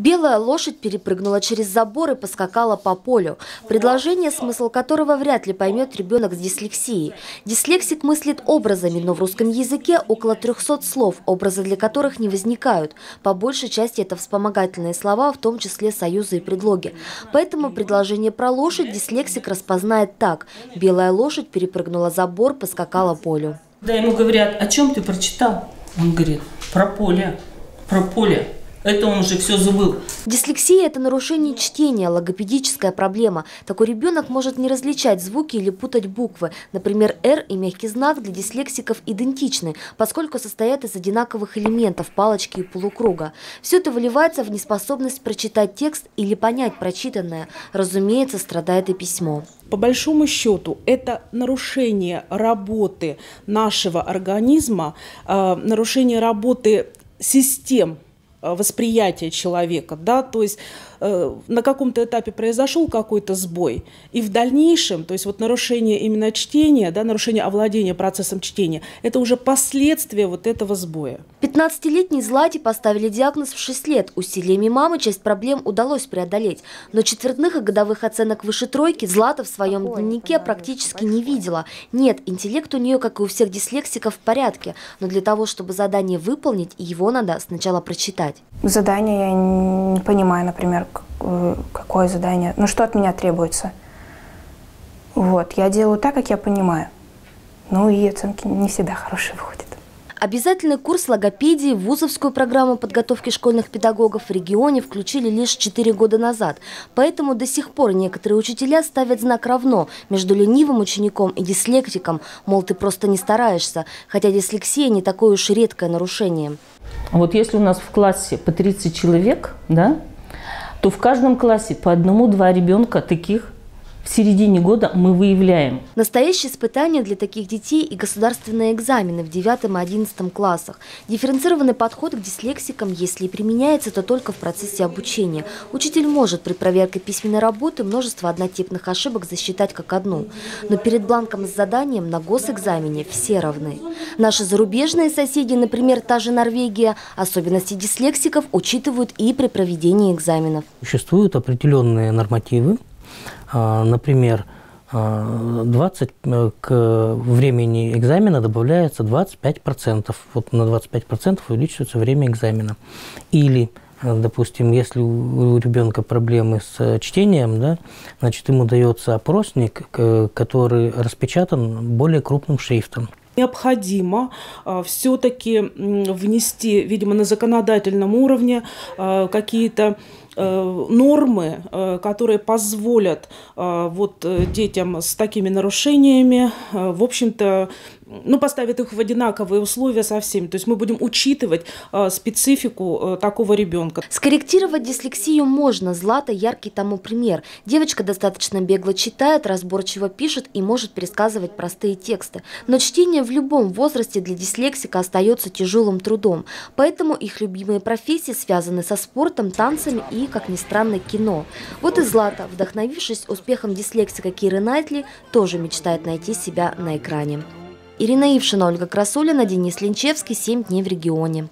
Белая лошадь перепрыгнула через забор и поскакала по полю. Предложение, смысл которого вряд ли поймет ребенок с дислексией. Дислексик мыслит образами, но в русском языке около 300 слов, образы для которых не возникают. По большей части это вспомогательные слова, в том числе союзы и предлоги. Поэтому предложение про лошадь дислексик распознает так. Белая лошадь перепрыгнула забор, поскакала полю. Да ему говорят, о чем ты прочитал? Он говорит, про поле, про поле. Это он уже все забыл. Дислексия – это нарушение чтения, логопедическая проблема. Такой ребенок может не различать звуки или путать буквы. Например, «р» и мягкий знак для дислексиков идентичны, поскольку состоят из одинаковых элементов – палочки и полукруга. Все это выливается в неспособность прочитать текст или понять прочитанное. Разумеется, страдает и письмо. По большому счету, это нарушение работы нашего организма, э, нарушение работы систем Э, восприятия человека, да, то есть на каком-то этапе произошел какой-то сбой, и в дальнейшем, то есть вот нарушение именно чтения, да, нарушение овладения процессом чтения, это уже последствия вот этого сбоя. 15-летней Злате поставили диагноз в 6 лет. Усилиями мамы часть проблем удалось преодолеть, но четвертных и годовых оценок выше тройки Злата в своем дневнике практически не видела. Нет, интеллект у нее, как и у всех дислексиков, в порядке, но для того, чтобы задание выполнить, его надо сначала прочитать читать? Задание я не понимаю, например, э, какое задание, ну что от меня требуется. Вот, я делаю так, как я понимаю. Ну и оценки не всегда хорошие выходят. Обязательный курс логопедии в вузовскую программу подготовки школьных педагогов в регионе включили лишь 4 года назад. Поэтому до сих пор некоторые учителя ставят знак «равно» между ленивым учеником и дислектиком, мол, ты просто не стараешься, хотя дислексия не такое уж редкое нарушение. Вот если у нас в классе по 30 человек, да, то в каждом классе по одному-два ребенка таких в середине года мы выявляем. Настоящее испытание для таких детей и государственные экзамены в 9 и 11 классах. Дифференцированный подход к дислексикам, если и применяется, то только в процессе обучения. Учитель может при проверке письменной работы множество однотипных ошибок засчитать как одну. Но перед бланком с заданием на госэкзамене все равны. Наши зарубежные соседи, например, та же Норвегия, особенности дислексиков учитывают и при проведении экзаменов. Существуют определенные нормативы, например, 20 а, э, к времени экзамена добавляется 25%. Вот на 25% увеличивается время экзамена. Или э, допустим, если у ребенка проблемы с чтением, да, значит, ему дается опросник, который распечатан более крупным шрифтом. Необходимо э, все-таки внести, видимо, на законодательном уровне какие-то Э, нормы, э, которые позволят э, вот детям с такими нарушениями, в общем-то, ну, поставят их в одинаковые условия со всеми. То есть мы будем учитывать э, специфику э, такого ребенка. Скорректировать дислексию можно. Злата – яркий тому пример. Девочка достаточно бегло читает, разборчиво пишет и может пересказывать простые тексты. Но чтение в любом возрасте для дислексика остается тяжелым трудом. Поэтому их любимые профессии связаны со спортом, танцами и, как ни странно, кино. Вот и Злата, вдохновившись успехом дислексика Киры Найтли, тоже мечтает найти себя на экране. Ирина Ившина, Ольга Красулина, Денис Линчевский. «Семь дней в регионе».